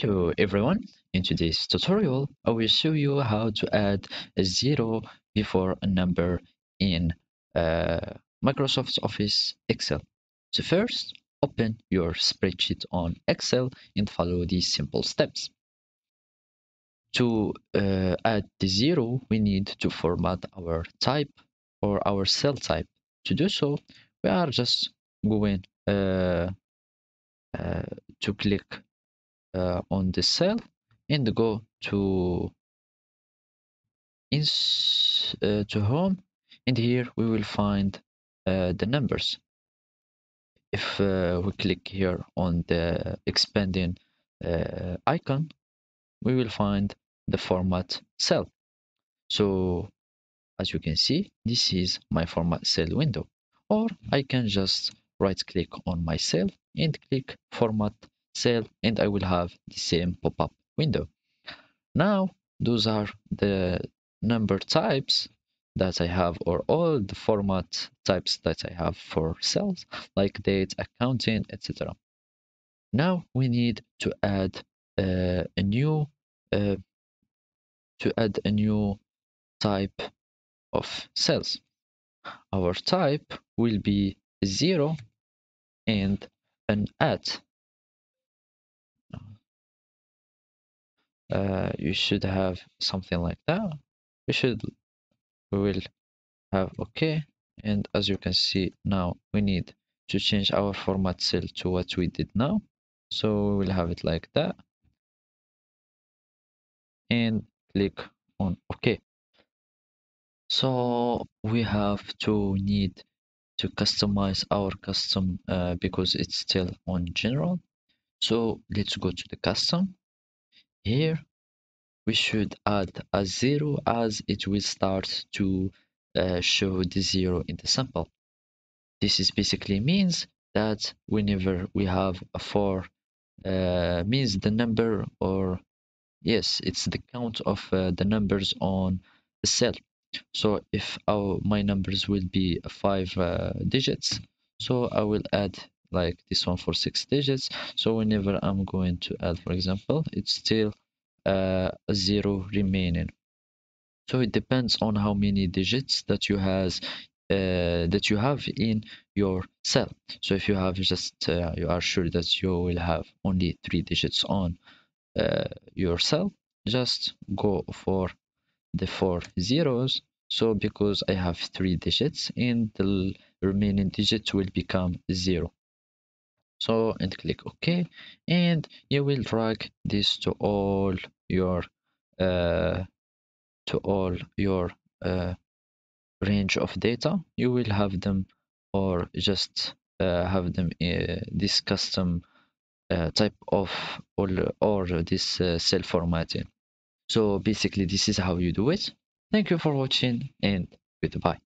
Hello everyone, in today's tutorial I will show you how to add a zero before a number in uh, Microsoft Office Excel. So first, open your spreadsheet on Excel and follow these simple steps. To uh, add the zero, we need to format our type or our cell type. To do so, we are just going uh, uh to click on the cell and go to uh, to home. And here we will find uh, the numbers. If uh, we click here on the expanding uh, icon we will find the format cell. So as you can see this is my format cell window. Or I can just right click on my cell and click format cell and I will have the same pop-up window. Now, those are the number types that I have or all the format types that I have for cells like date, accounting, etc. Now we need to add uh, a new uh, to add a new type of cells. Our type will be zero and an at uh, you should have something like that. We should we will have okay and as you can see now we need to change our format cell to what we did now. So we will have it like that. And click on ok. So we have to need to customize our custom uh, because it's still on general. So let's go to the custom here we should add a zero as it will start to uh, show the zero in the sample. This is basically means that whenever we have a four uh, means the number or yes it's the count of uh, the numbers on the cell so if our my numbers will be five uh, digits so I will add like this one for six digits. So whenever i'm going to add for example it's still uh, a zero remaining. So it depends on how many digits that you has uh, that you have in your cell. So if you have just uh, you are sure that you will have only three digits on uh, your cell just go for the four zeros. So because i have three digits and the remaining digit will become zero so and click ok. And you will drag this to all your uh, to all your uh, range of data. You will have them or just uh, have them uh, this custom uh, type of or, or this uh, cell formatting so basically this is how you do it. Thank you for watching and goodbye